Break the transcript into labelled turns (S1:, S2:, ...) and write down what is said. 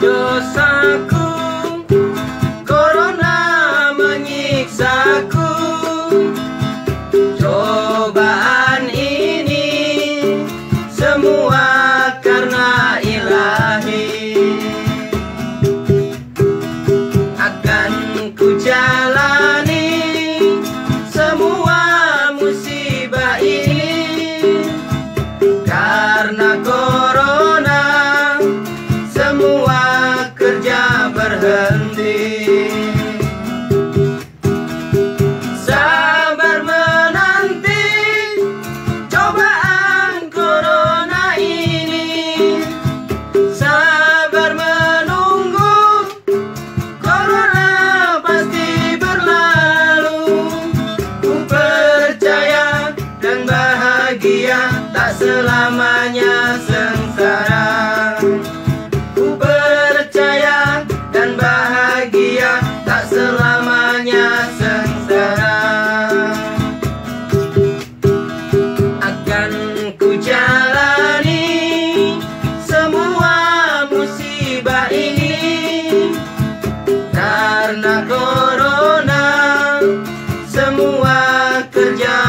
S1: dosaku. Corona menyiksaku. berhenti Sabar menanti cobaan corona ini. Sabar menunggu corona pasti berlalu. Ku percaya dan bahagia tak selamanya sengsara. karena corona semua kerja